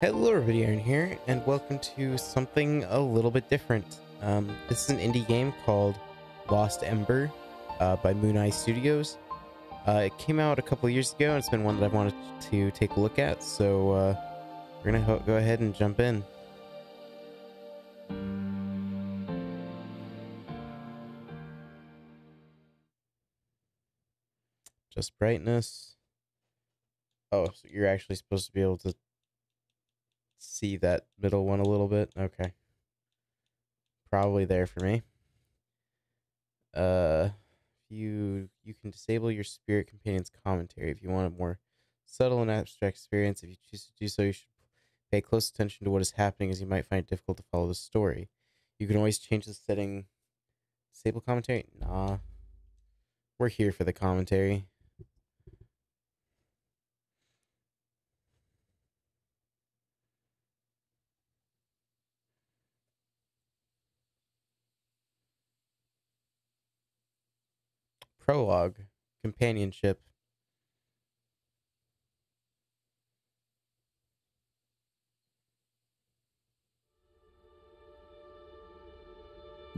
Hello everybody, Aaron here, and welcome to something a little bit different. Um, this is an indie game called Lost Ember uh, by Mooneye Studios. Uh, it came out a couple years ago, and it's been one that I've wanted to take a look at, so uh, we're gonna go ahead and jump in. Just brightness. Oh, so you're actually supposed to be able to see that middle one a little bit. Okay. Probably there for me. Uh you you can disable your spirit companion's commentary if you want a more subtle and abstract experience. If you choose to do so, you should pay close attention to what is happening as you might find it difficult to follow the story. You can always change the setting. Disable commentary? Nah. We're here for the commentary. Prologue. Companionship.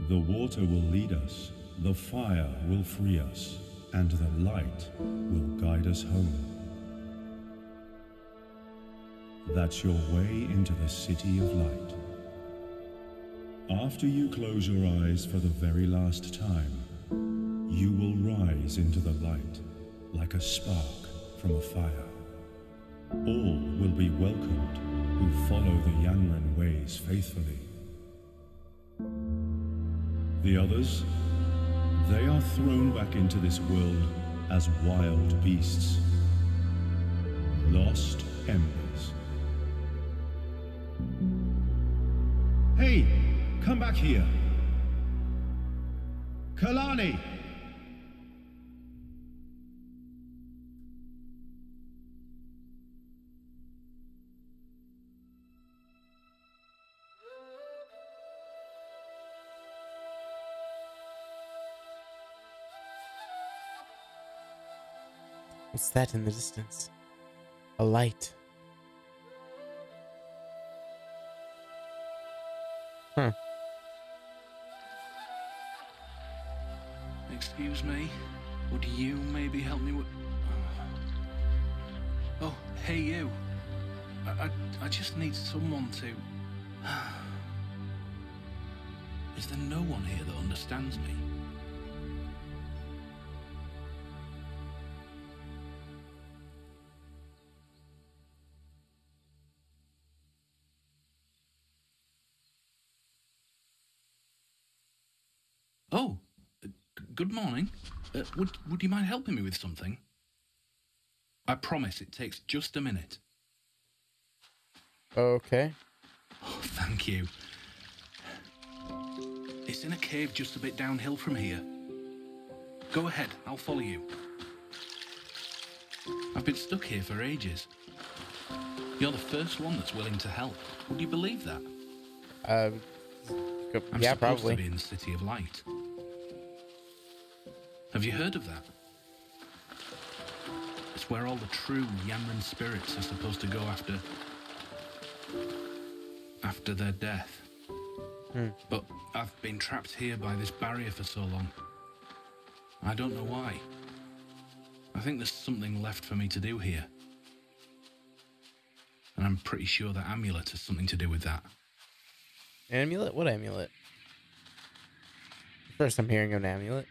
The water will lead us, the fire will free us, and the light will guide us home. That's your way into the city of light. After you close your eyes for the very last time, you will rise into the light like a spark from a fire. All will be welcomed who follow the Yanran ways faithfully. The others, they are thrown back into this world as wild beasts. Lost embers. Hey, come back here. Kalani! What's that in the distance? A light. Huh. Excuse me, would you maybe help me with... Oh, hey you. I, I, I just need someone to... Is there no one here that understands me? Oh, uh, good morning. Uh, would would you mind helping me with something? I promise it takes just a minute. Okay. Oh, thank you. It's in a cave just a bit downhill from here. Go ahead, I'll follow you. I've been stuck here for ages. You're the first one that's willing to help. Would you believe that? Uh, go- I'm yeah, supposed probably. to be in the City of Light. Have you heard of that? It's where all the true Yanran spirits are supposed to go after after their death. Hmm. But I've been trapped here by this barrier for so long. I don't know why. I think there's something left for me to do here. And I'm pretty sure that amulet has something to do with that. Amulet? What amulet? First I'm hearing of an amulet.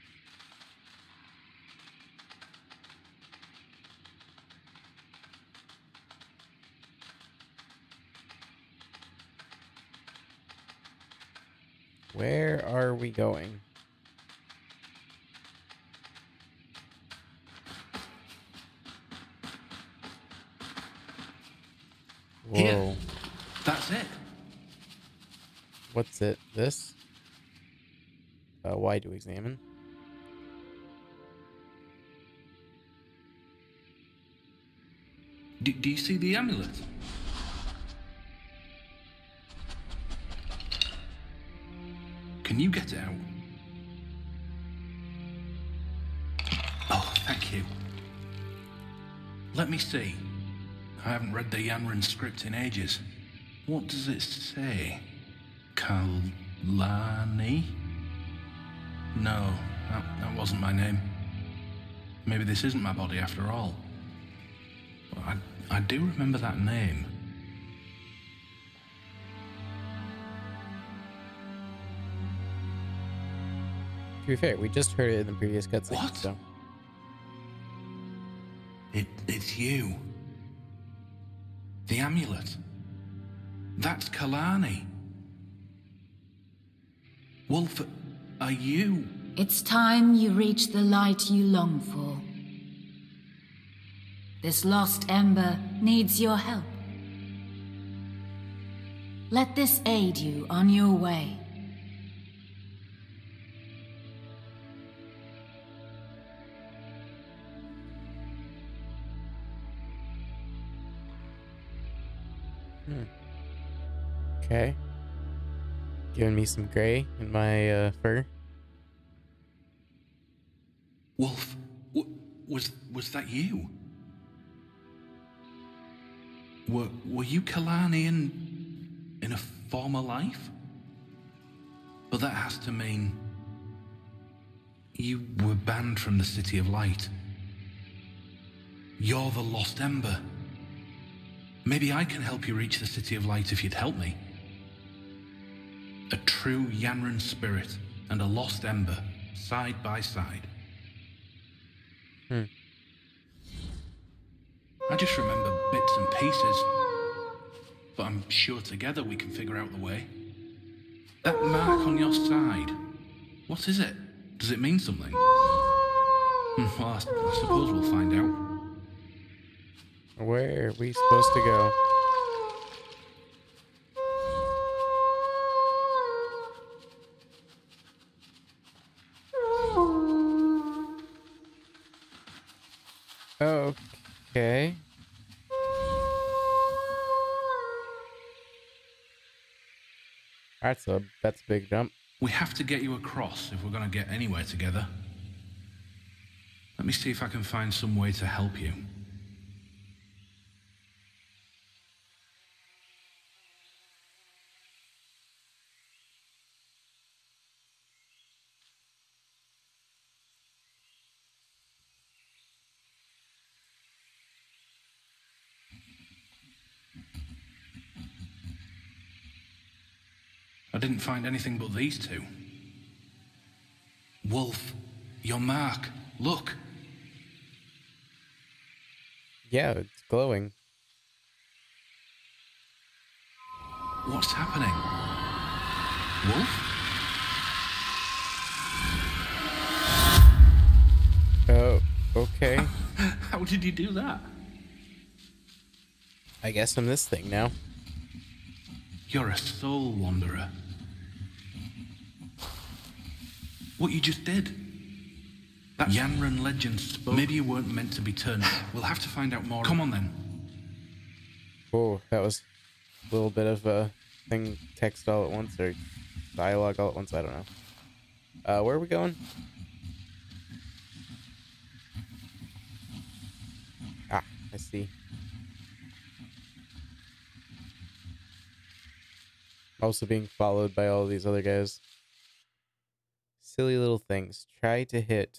Where are we going? Whoa. Here. That's it. What's it? This? Uh, why to examine? Do, do you see the amulet? You get out? Oh, thank you. Let me see. I haven't read the Yanran script in ages. What does it say? Kalani? No, that, that wasn't my name. Maybe this isn't my body after all. I, I do remember that name. To be fair, we just heard it in the previous cutscene. What? So It, it's you. The amulet. That's Kalani. Wolf, are you? It's time you reach the light you long for. This lost ember needs your help. Let this aid you on your way. Okay, giving me some gray in my uh, fur. Wolf, was was that you? Were were you Kalani in in a former life? But that has to mean you were banned from the City of Light. You're the Lost Ember. Maybe I can help you reach the City of Light if you'd help me. A true Yanran spirit and a Lost Ember, side by side. Hmm. I just remember bits and pieces. But I'm sure together we can figure out the way. That mark on your side, what is it? Does it mean something? Hmm, Well, I suppose we'll find out. Where are we supposed to go? Okay. That's a that's a big jump. We have to get you across if we're going to get anywhere together. Let me see if I can find some way to help you. Didn't find anything but these two. Wolf, your mark. Look. Yeah, it's glowing. What's happening? Wolf? Oh, okay. How did you do that? I guess I'm this thing now. You're a soul wanderer. What you just did. That Yanran legend spoke. Maybe you weren't meant to be turned. We'll have to find out more. Come on then. Oh, that was a little bit of a thing, text all at once or dialogue all at once. I don't know. Uh, where are we going? Ah, I see. Also being followed by all these other guys. Silly little things. Try to hit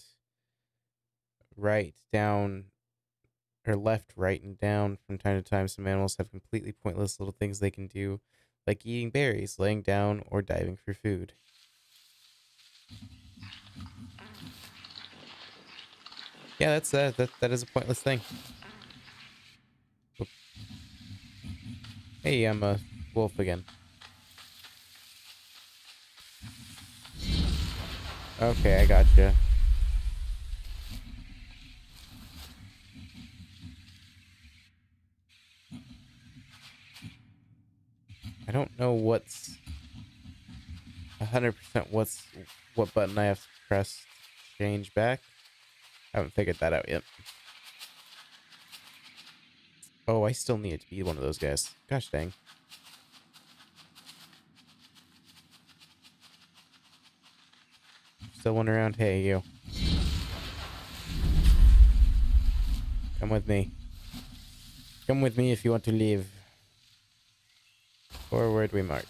right, down, or left, right, and down from time to time. Some animals have completely pointless little things they can do, like eating berries, laying down, or diving for food. Yeah, that's uh, that. That is a pointless thing. Hey, I'm a wolf again. Okay, I gotcha. I don't know what's a hundred percent what's what button I have to press to change back. I haven't figured that out yet. Oh, I still need to be one of those guys. Gosh dang. Still one around. Hey, you. Come with me. Come with me if you want to leave. Forward we march.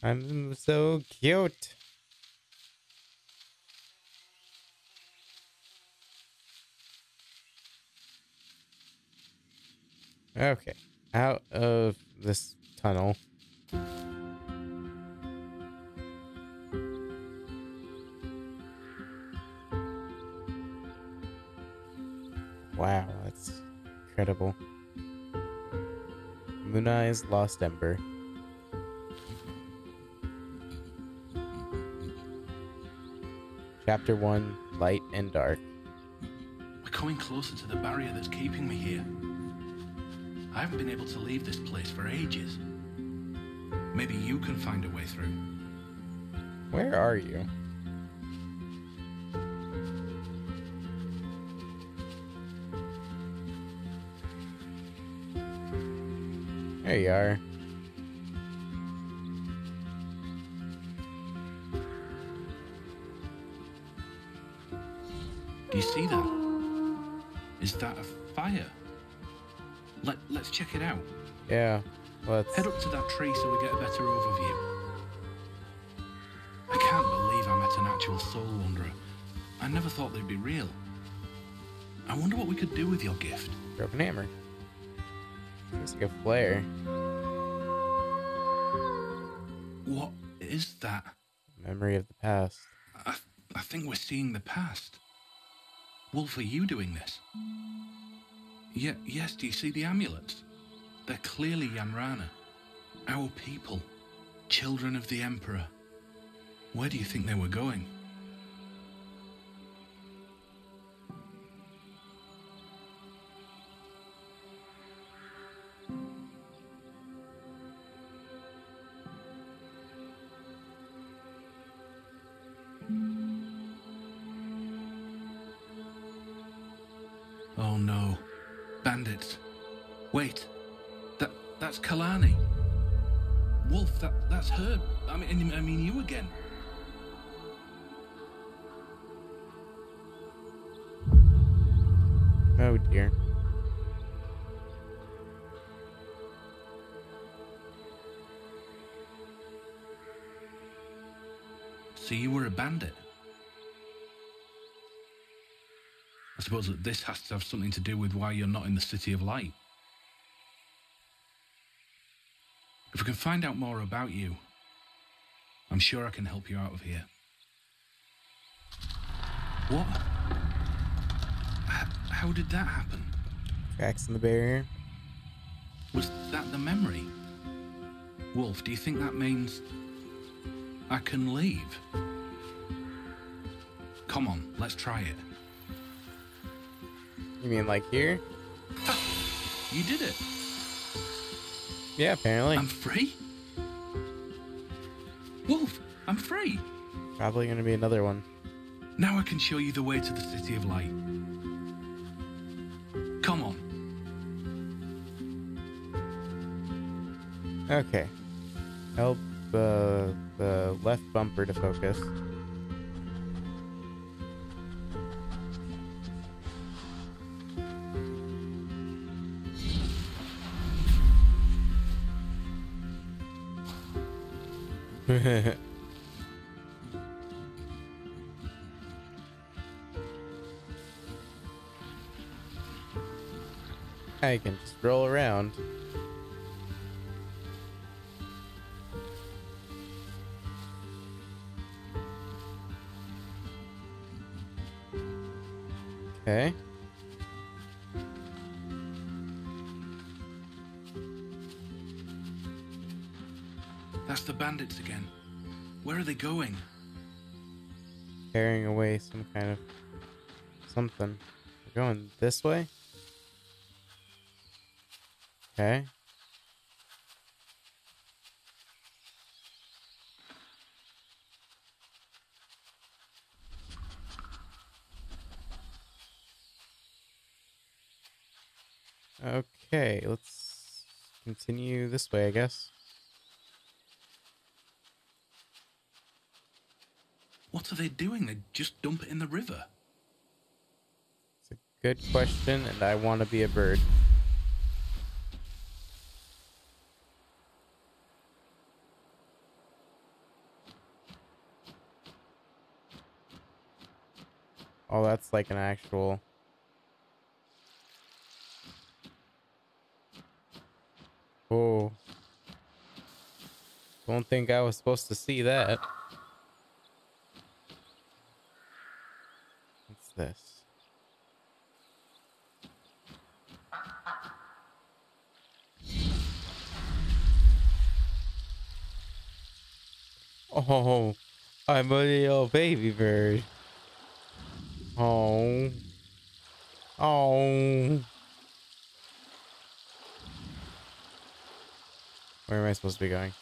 I'm so cute. Okay, out of this tunnel. Wow, that's incredible. Mooneye's Lost Ember. Chapter 1 Light and Dark. We're coming closer to the barrier that's keeping me here. I haven't been able to leave this place for ages. Maybe you can find a way through. Where are you? There you are. Do you see that? Is that a fire? Let, let's check it out. Yeah. Let's. Head up to that tree so we get a better overview. I can't believe I met an actual soul wanderer. I never thought they'd be real. I wonder what we could do with your gift. Broken hammer. Looks like a flare. What is that? Memory of the past. I, I think we're seeing the past. Wolf, are you doing this? Yeah, yes, do you see the amulets? They're clearly Yanrana. Our people. Children of the Emperor. Where do you think they were going? Wolf, that that's her. I mean I mean you again. Oh dear. So you were a bandit? I suppose that this has to have something to do with why you're not in the City of Light. If we can find out more about you, I'm sure I can help you out of here. What? How did that happen? Cracks in the barrier. Was that the memory? Wolf, do you think that means I can leave? Come on, let's try it. You mean like here? You did it. Yeah, apparently. I'm free? Wolf, I'm free. Probably gonna be another one. Now I can show you the way to the City of Light. Come on. Okay. Help uh, the left bumper to focus. I can just roll around. Okay. Going? Carrying away some kind of something. We're going this way? Okay. Okay, let's continue this way, I guess. What are they doing? They just dump it in the river. It's a Good question, and I want to be a bird. Oh, that's like an actual... Oh. Don't think I was supposed to see that. This? Oh, I'm a little baby bird. Oh. Oh. Where am I supposed to be going?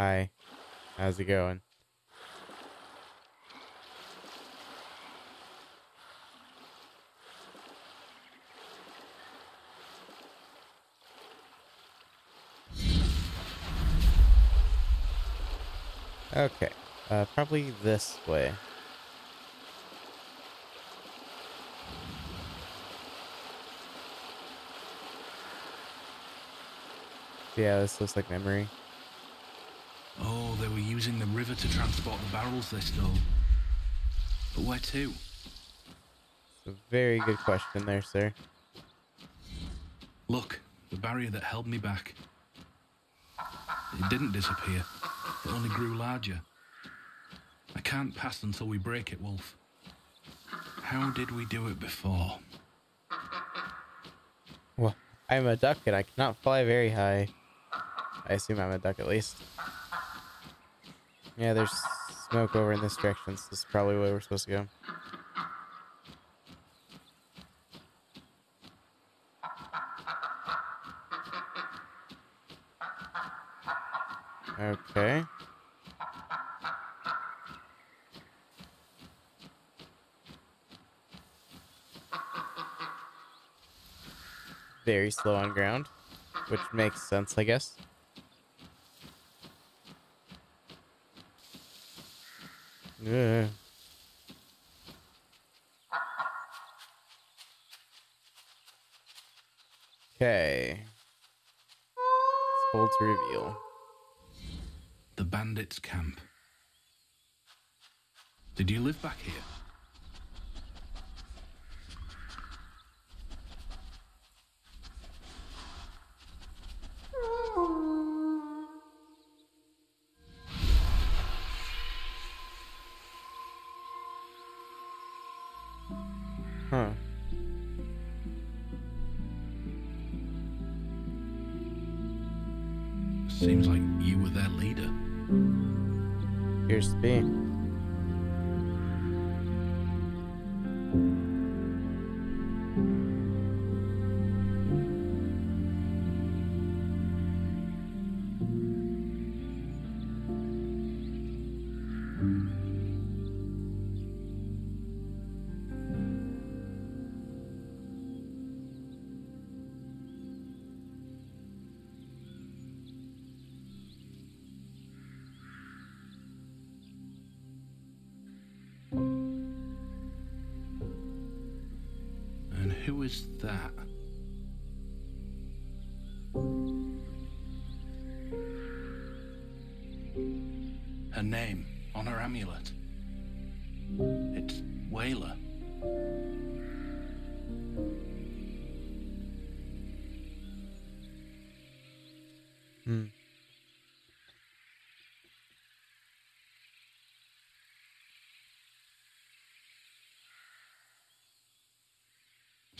Hi. How's it going? Okay. Uh, probably this way. Yeah, this looks like memory. Using the river to transport the barrels they stole. But where to? It's a very good question there, sir. Look, the barrier that held me back. It didn't disappear. It only grew larger. I can't pass until we break it, Wolf. How did we do it before? Well, I'm a duck and I cannot fly very high. I assume I'm a duck at least. Yeah, there's smoke over in this direction, so this is probably where we're supposed to go. Okay. Very slow on ground, which makes sense, I guess. Yeah. Okay. Hold to reveal. The bandits' camp. Did you live back here? Who is that?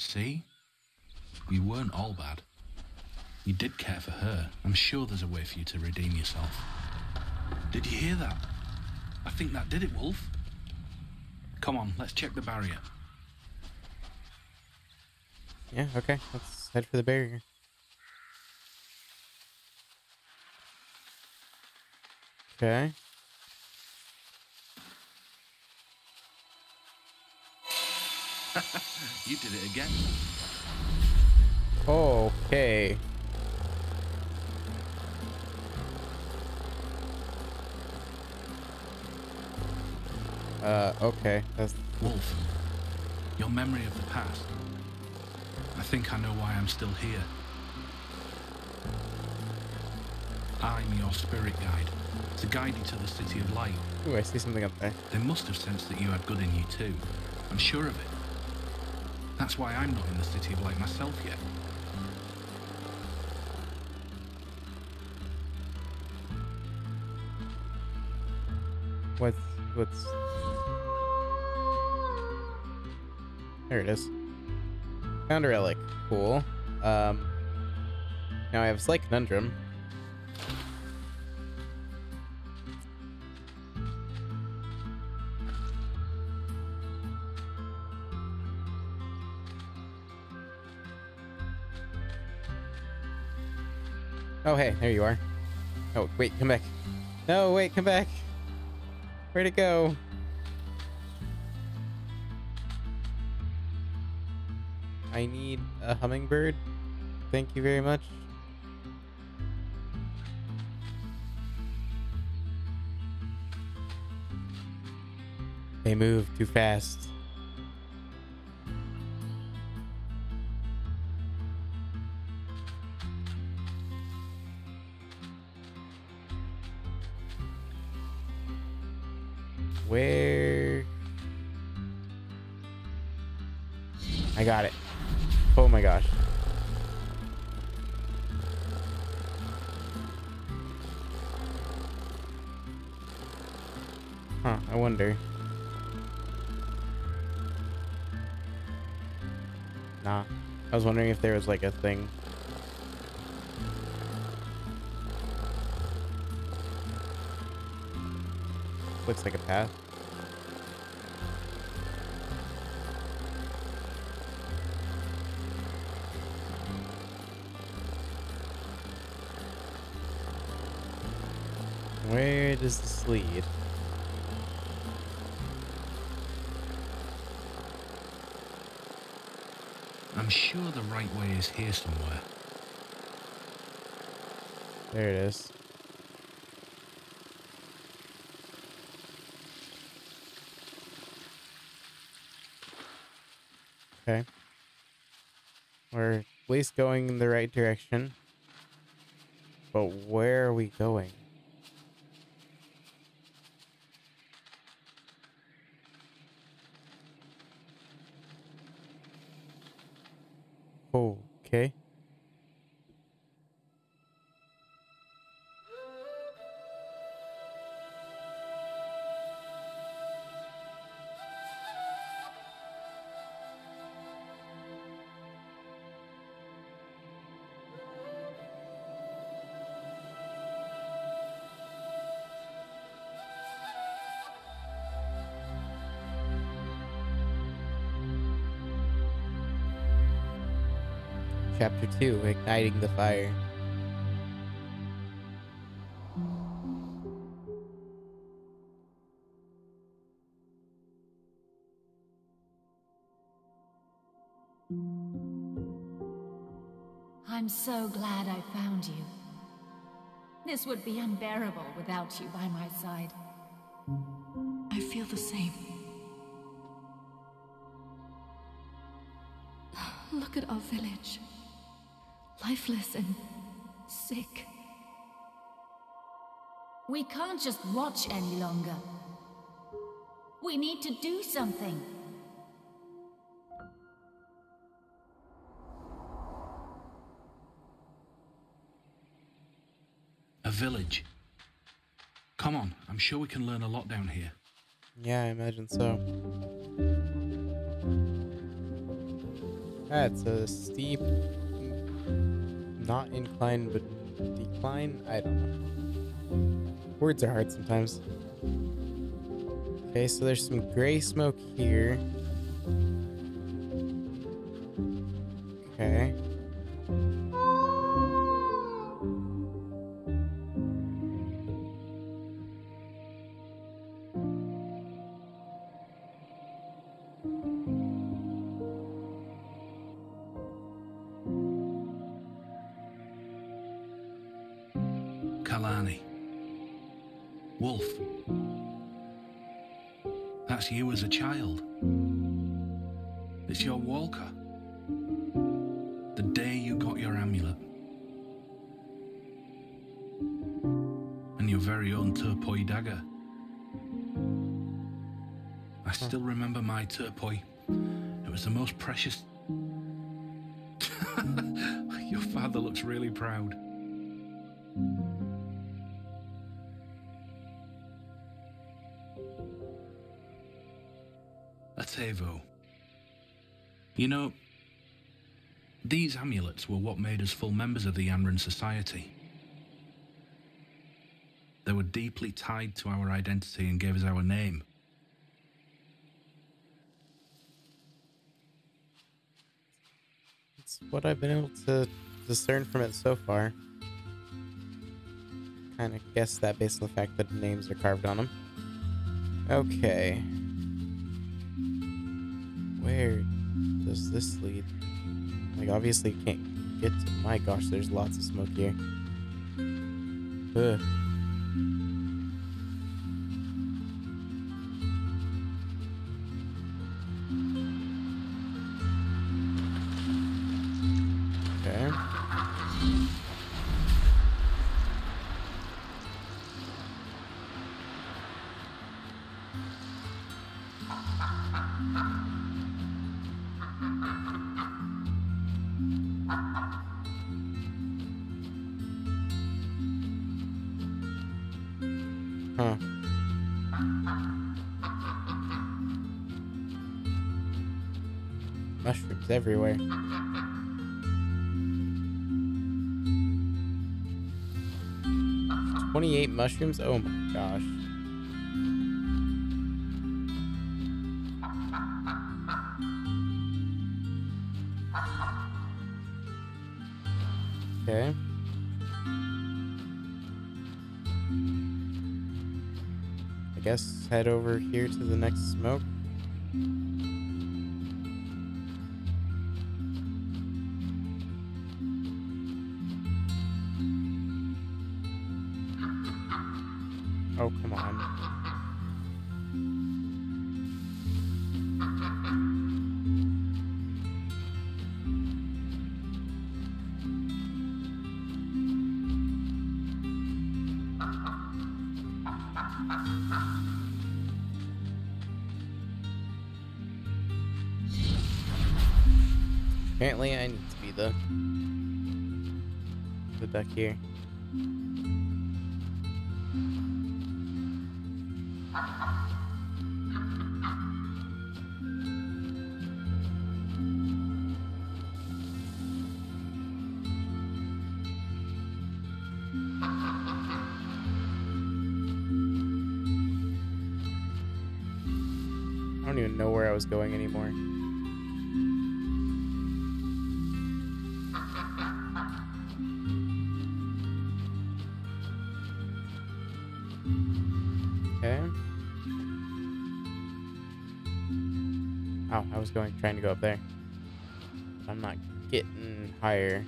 See? You weren't all bad. You did care for her. I'm sure there's a way for you to redeem yourself. Did you hear that? I think that did it, Wolf. Come on, let's check the barrier. Yeah, okay. Let's head for the barrier. Okay. You did it again. Okay. Uh, okay. That's Wolf, your memory of the past. I think I know why I'm still here. I'm your spirit guide, to guide you to the City of Light. Ooh, I see something up there. They must have sensed that you had good in you too. I'm sure of it. That's why I'm not in the City of Light myself yet. What's what's There it is. Found a relic. Cool. Um now I have a slight conundrum. Oh hey, there you are. Oh wait, come back. No, wait, come back. Where'd it go? I need a hummingbird. Thank you very much. They move too fast. Oh my gosh. Huh, I wonder. Nah. I was wondering if there was like a thing. Looks like a path. Where does this lead? I'm sure the right way is here somewhere. There it is. Okay. We're at least going in the right direction. But where are we going? Oh, okay. Chapter 2 Igniting the Fire. I'm so glad I found you. This would be unbearable without you by my side. I feel the same. Look at our village. Lifeless and sick. We can't just watch any longer. We need to do something. A village. Come on, I'm sure we can learn a lot down here. Yeah, I imagine so. That's a steep, not incline, but decline. I don't know. Words are hard sometimes. Okay, so there's some gray smoke here. Okay. That's you as a child. It's your Walker. The day you got your amulet. And your very own Turpoi dagger. I hmm. still remember my Turpoi. It was the most precious. your father looks really proud. You know, these amulets were what made us full members of the Yanran Society. They were deeply tied to our identity and gave us our name. It's what I've been able to discern from it so far. Kind of guess that based on the fact that names are carved on them. Okay. Where does this lead? Like, obviously, can't get to. My gosh, there's lots of smoke here. Ugh. Everywhere. Twenty-eight mushrooms? Oh my gosh. Okay. I guess head over here to the next smoke. Apparently, I need to be the the duck here. I don't even know where I was going anymore. Was going trying to go up there. I'm not getting higher.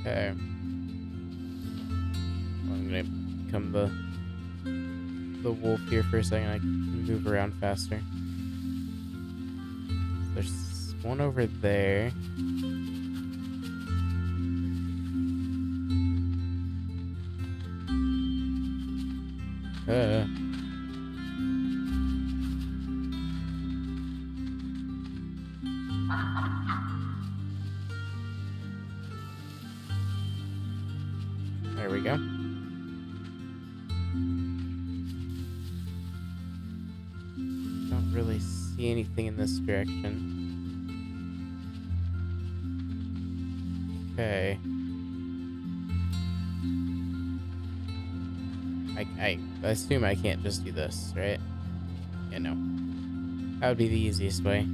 Okay. I'm gonna become the the wolf here for a second. I can move around faster. One over there. Uh. There we go. Don't really see anything in this direction. Okay. I, I assume I can't just do this, right? Yeah, no. That would be the easiest way.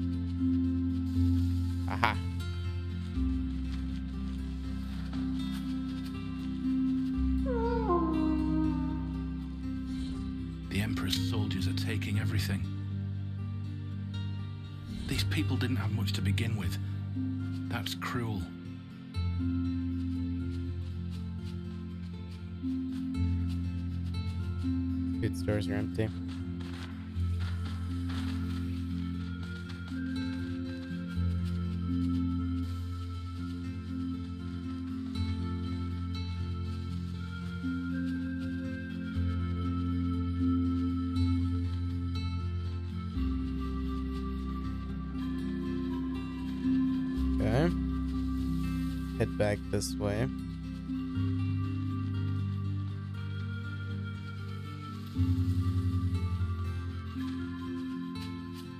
This way.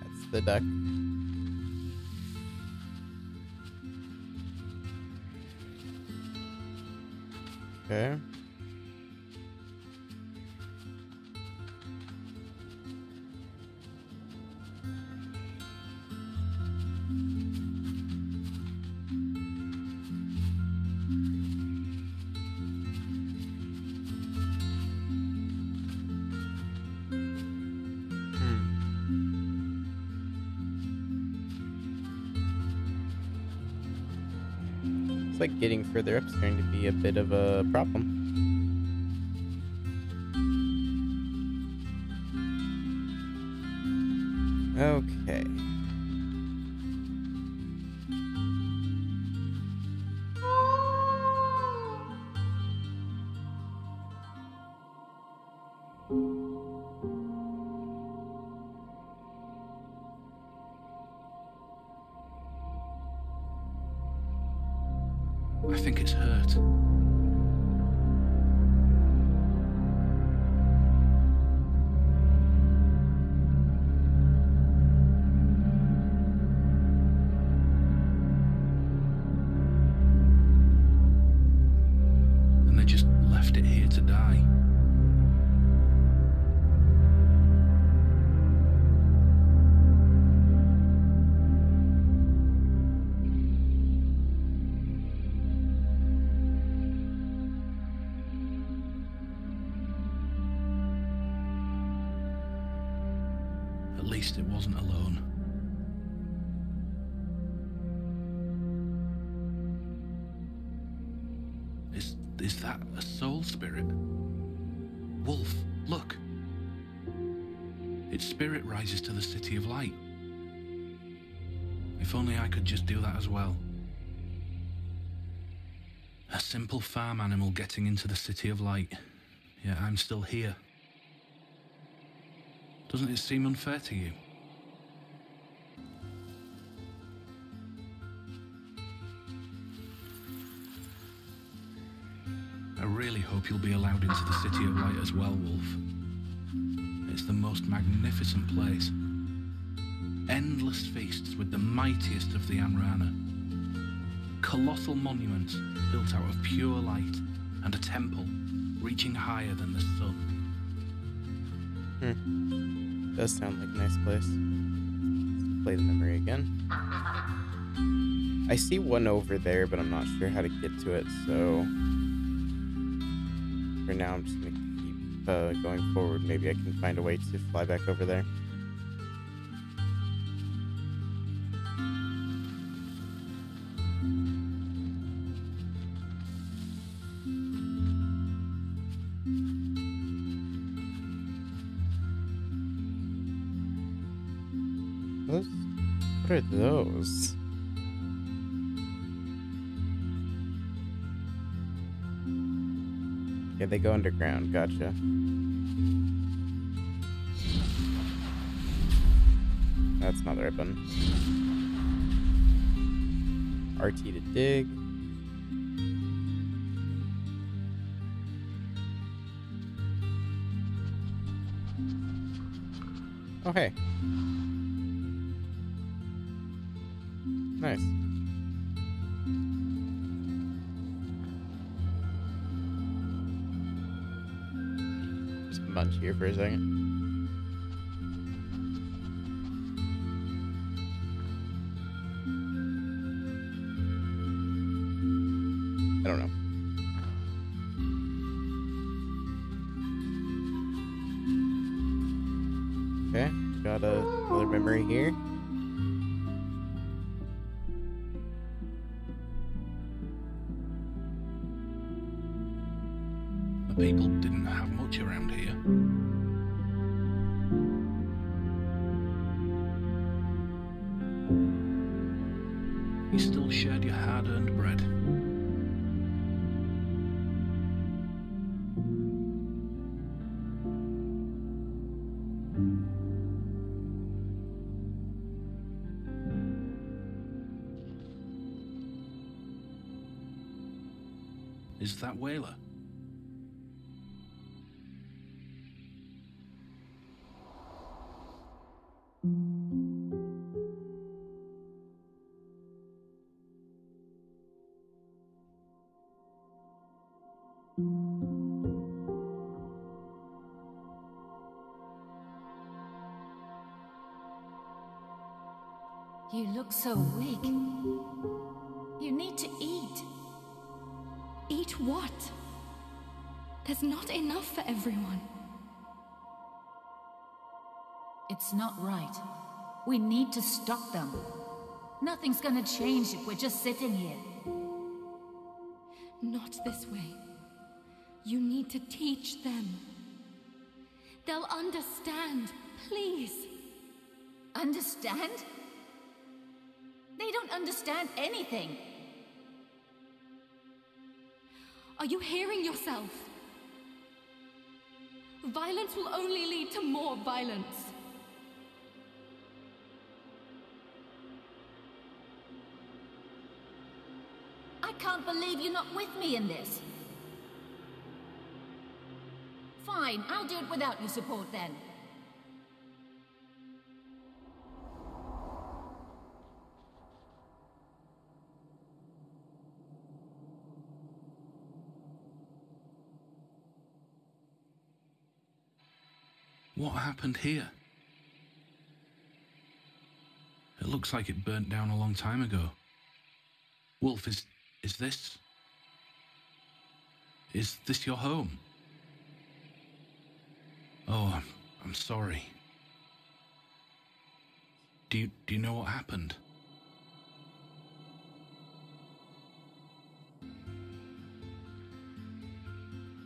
That's the duck. Okay. Like getting further up is going to be a bit of a problem. Least it wasn't alone. Is is that a soul spirit? Wolf, look. Its spirit rises to the city of light. If only I could just do that as well. A simple farm animal getting into the city of light. Yet I'm still here. Doesn't it seem unfair to you? I really hope you'll be allowed into the City of Light as well, Wolf. It's the most magnificent place. Endless feasts with the mightiest of the Yanrana. Colossal monuments built out of pure light, and a temple reaching higher than the sun. Hmm. Does sound like a nice place. Let's play the memory again. I see one over there, but I'm not sure how to get to it, so for now I'm just gonna keep uh, going forward. Maybe I can find a way to fly back over there. Those? What are those? Yeah, they go underground. Gotcha. That's not the right button. RT to dig. Oh, here for a second. Is that Wayla? You look so weak. There's not enough for everyone. It's not right. We need to stop them. Nothing's gonna change if we're just sitting here. Not this way. You need to teach them. They'll understand, please. Understand? They don't understand anything. Are you hearing yourself? Violence will only lead to more violence. I can't believe you're not with me in this. Fine, I'll do it without your support then. What happened here? It looks like it burnt down a long time ago. Wolf, is is this is this your home? Oh, I'm, I'm sorry. Do you do you know what happened?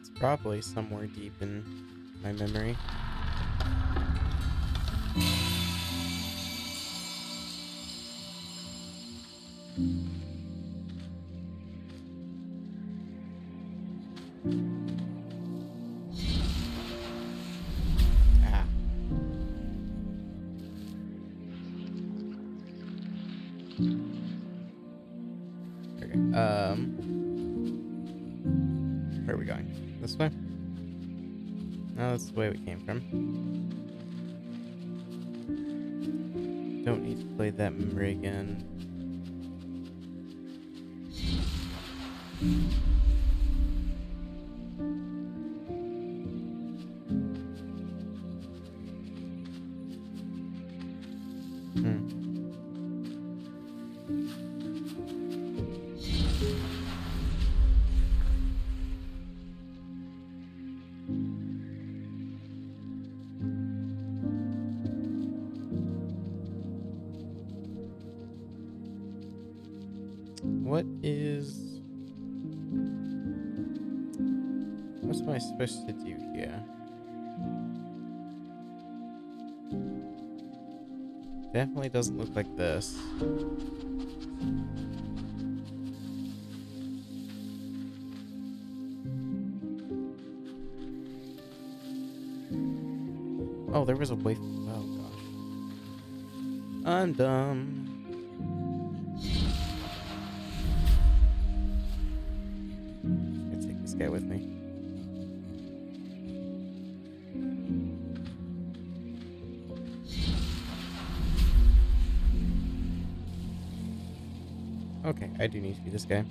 It's probably somewhere deep in my memory. The way we came from. Don't need to play that memory again. Hmm. What is. What am I supposed to do here? Definitely doesn't look like this. Oh, there was a way. Oh gosh. I'm dumb. Do need to be this guy.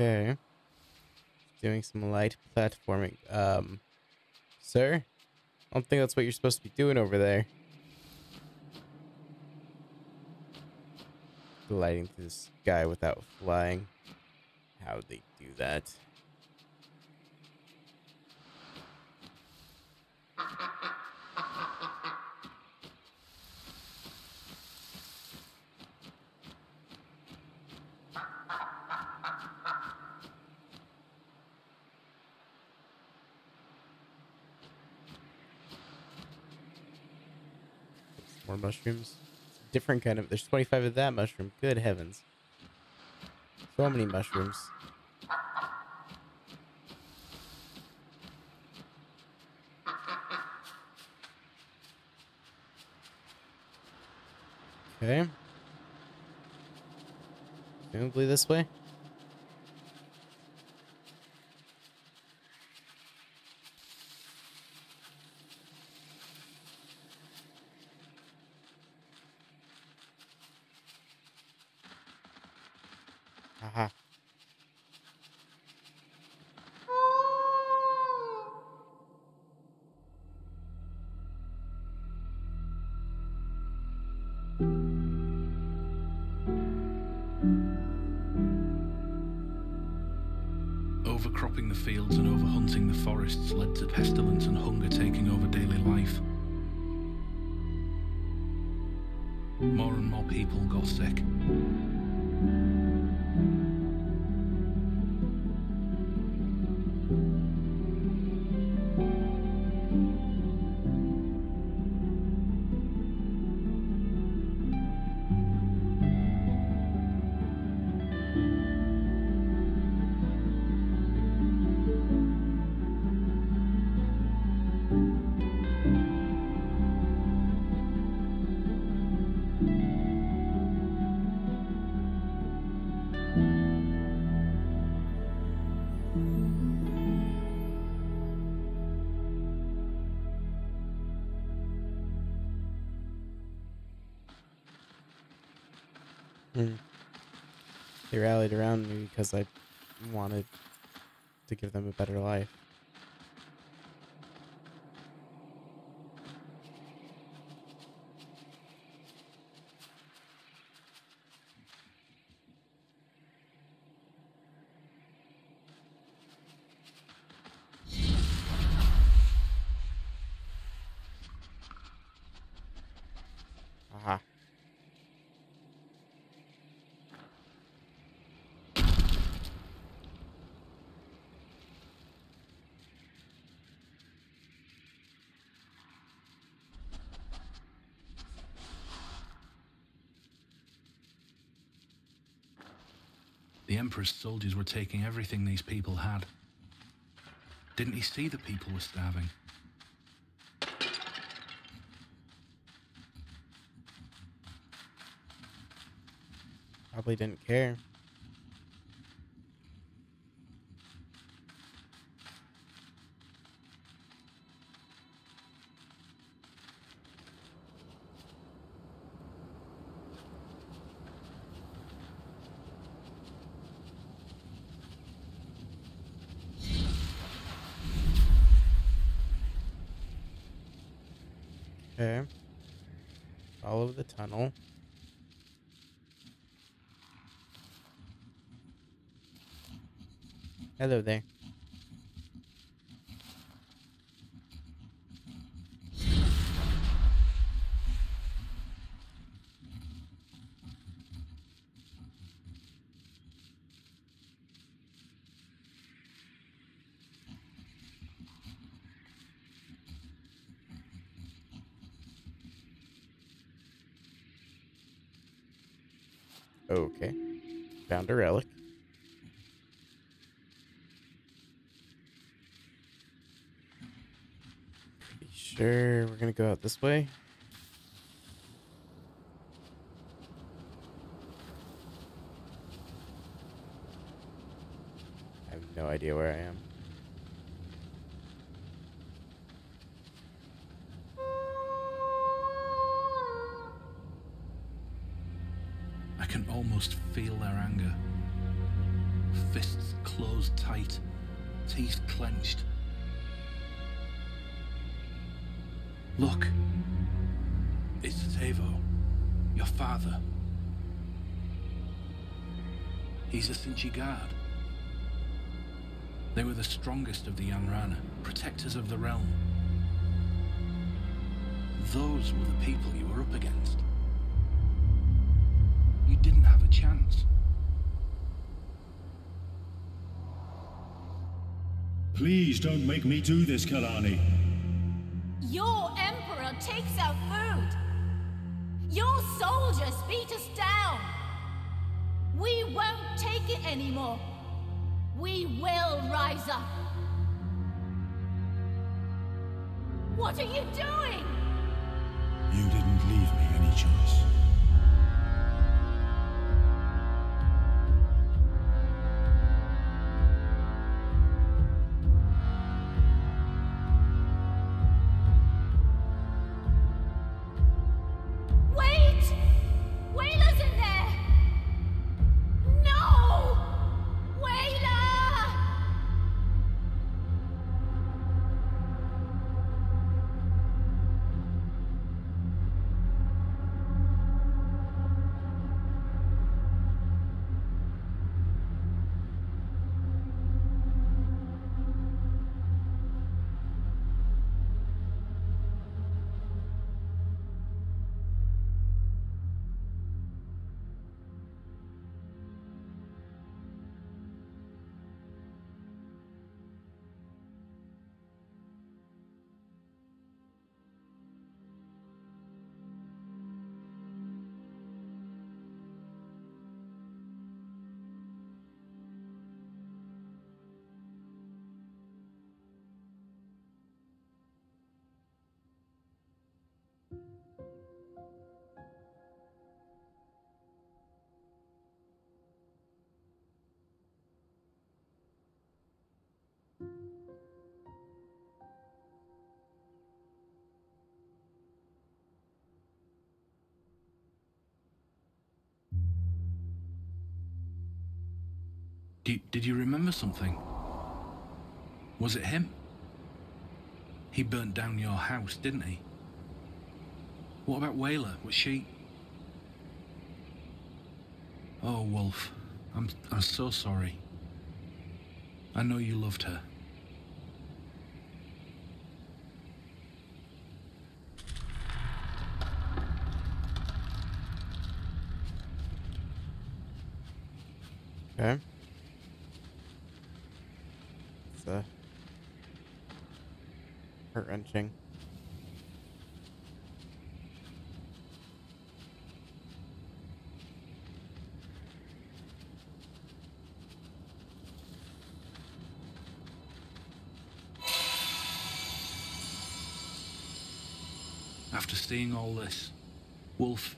Okay. Doing some light platforming. Um, sir? I don't think that's what you're supposed to be doing over there. Gliding through the sky without flying. How'd they do that? More mushrooms. Different kind of. There's 25 of that mushroom. Good heavens. So many mushrooms. Okay. Presumably this way. Overcropping the fields and overhunting the forests led to pestilence and hunger taking over daily life. More and more people got sick. Because I wanted to give them a better life. The Emperor's soldiers were taking everything these people had. Didn't he see the people were starving? Probably didn't care. Okay. Follow the tunnel. There. Okay. Found a relic. Pretty sure we're gonna go out this way. I have no idea where I am. I can almost feel their anger. fists closed tight, teeth clenched. Look. It's Tevo, your father. He's a Sinchi guard. They were the strongest of the Yanrana, protectors of the realm. Those were the people you were up against. You didn't have a chance. Please don't make me do this, Kalani. Your Emperor takes our food. Your soldiers beat us down. We won't take it anymore. We will rise up. What are you doing? You didn't leave me any choice. Did, did you remember something? Was it him? He burnt down your house, didn't he? What about Wayla? Was she... Oh, Wolf. I'm, I'm so sorry. I know you loved her. Okay. It's uh, heart wrenching. After seeing all this, Wolf,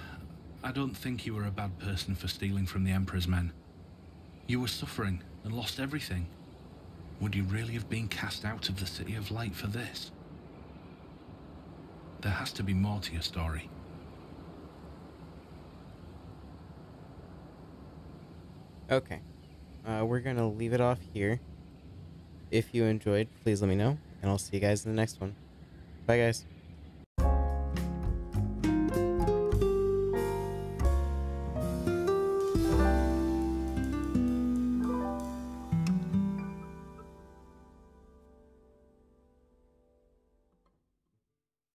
I don't think you were a bad person for stealing from the Emperor's men. You were suffering and lost everything. Would you really have been cast out of the City of Light for this? There has to be more to your story. Okay. Uh, we're going to leave it off here. If you enjoyed, please let me know, and I'll see you guys in the next one. Bye, guys.